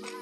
Bye.